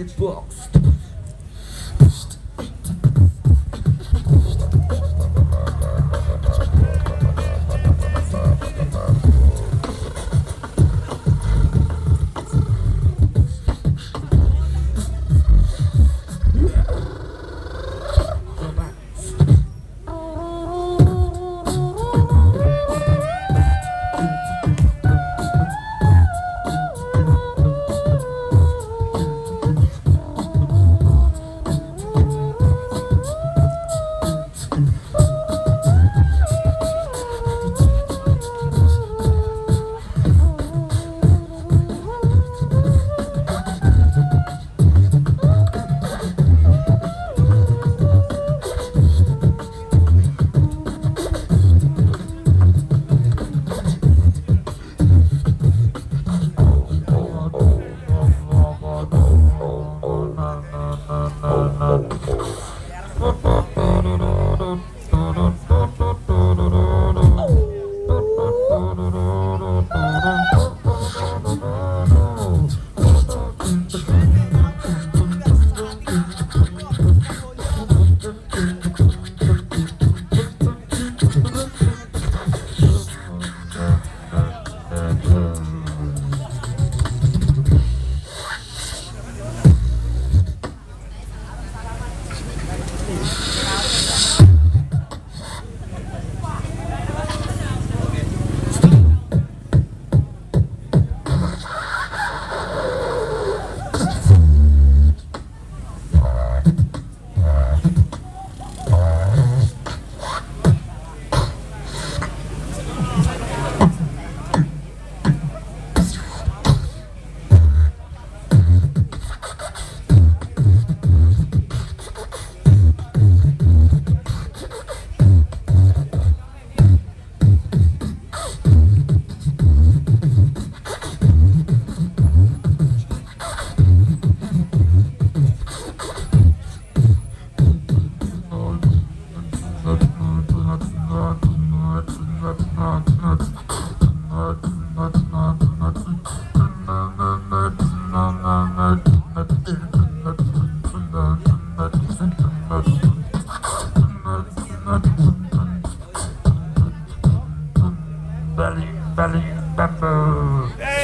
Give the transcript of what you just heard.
it's lost. Belly, belly, bamboo.